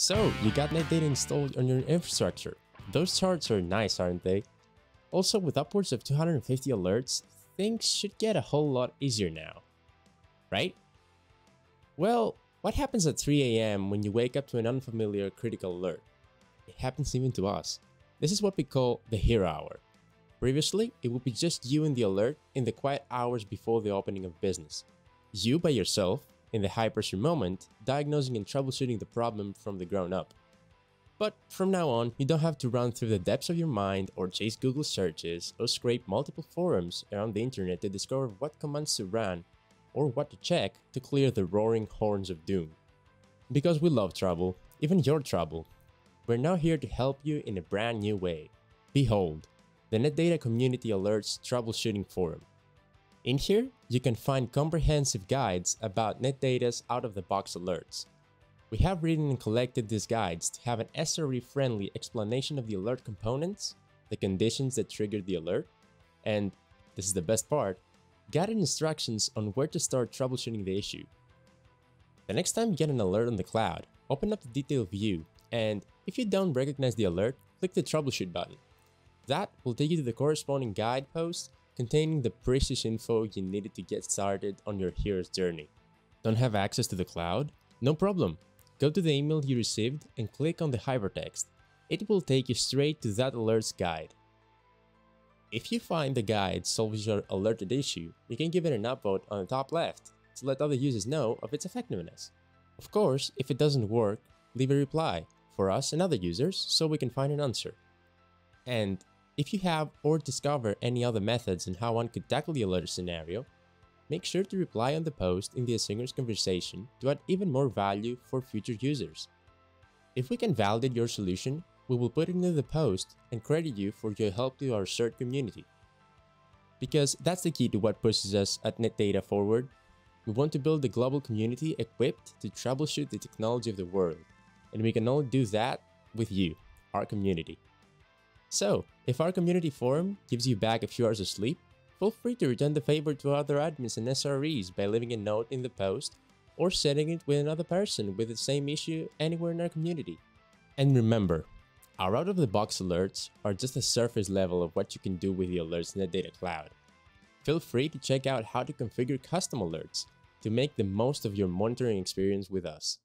So, you got Netdata installed on your infrastructure. Those charts are nice, aren't they? Also, with upwards of 250 alerts, things should get a whole lot easier now. Right? Well, what happens at 3 am when you wake up to an unfamiliar critical alert? It happens even to us. This is what we call the hero hour. Previously, it would be just you and the alert in the quiet hours before the opening of business. You by yourself, in the high pressure moment, diagnosing and troubleshooting the problem from the ground up. But from now on, you don't have to run through the depths of your mind or chase Google searches or scrape multiple forums around the internet to discover what commands to run or what to check to clear the roaring horns of doom. Because we love trouble, even your trouble. We're now here to help you in a brand new way. Behold, the Netdata Community Alerts Troubleshooting Forum. In here, you can find comprehensive guides about Netdata's out-of-the-box alerts. We have written and collected these guides to have an SRE-friendly explanation of the alert components, the conditions that triggered the alert, and, this is the best part, guided instructions on where to start troubleshooting the issue. The next time you get an alert on the cloud, open up the detail view, and if you don't recognize the alert, click the troubleshoot button. That will take you to the corresponding guide post containing the precious info you needed to get started on your hero's journey. Don't have access to the cloud? No problem. Go to the email you received and click on the hypertext. It will take you straight to that alert's guide. If you find the guide solves your alerted issue, you can give it an upvote on the top left to let other users know of its effectiveness. Of course, if it doesn't work, leave a reply for us and other users so we can find an answer. And if you have or discover any other methods on how one could tackle the alert scenario, make sure to reply on the post in the asynchronous conversation to add even more value for future users. If we can validate your solution, we will put it into the post and credit you for your help to our CERT community. Because that's the key to what pushes us at Netdata forward. We want to build a global community equipped to troubleshoot the technology of the world, and we can only do that with you, our community. So, if our community forum gives you back a few hours of sleep, feel free to return the favor to other admins and SREs by leaving a note in the post or setting it with another person with the same issue anywhere in our community. And remember, our out-of-the-box alerts are just the surface level of what you can do with the alerts in the Data Cloud. Feel free to check out how to configure custom alerts to make the most of your monitoring experience with us.